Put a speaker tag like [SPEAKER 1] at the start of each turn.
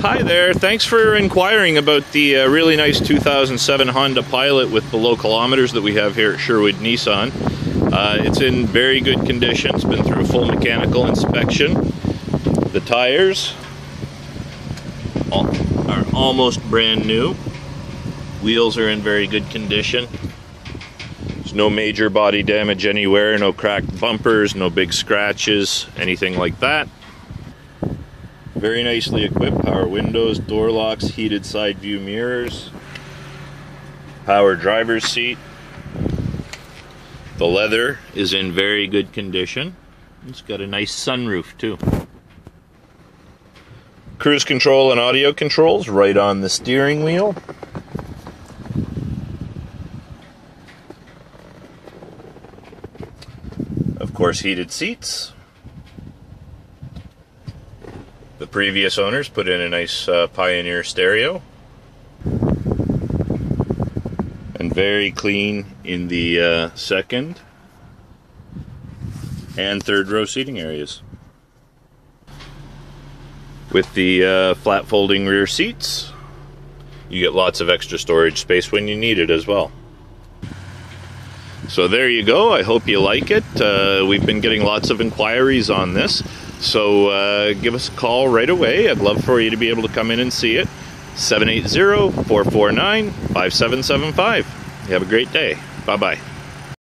[SPEAKER 1] Hi there. Thanks for inquiring about the uh, really nice 2007 Honda Pilot with the low kilometers that we have here at Sherwood Nissan. Uh, it's in very good condition. It's been through a full mechanical inspection. The tires are almost brand new. Wheels are in very good condition. There's no major body damage anywhere, no cracked bumpers, no big scratches, anything like that. Very nicely equipped, power windows, door locks, heated side view mirrors, power driver's seat. The leather is in very good condition. It's got a nice sunroof too. Cruise control and audio controls right on the steering wheel. Of course, heated seats. The previous owners put in a nice uh, Pioneer stereo. And very clean in the uh, second and third row seating areas. With the uh, flat folding rear seats, you get lots of extra storage space when you need it as well. So there you go. I hope you like it. Uh, we've been getting lots of inquiries on this. So uh, give us a call right away. I'd love for you to be able to come in and see it. 780 449 5775. You have a great day. Bye bye.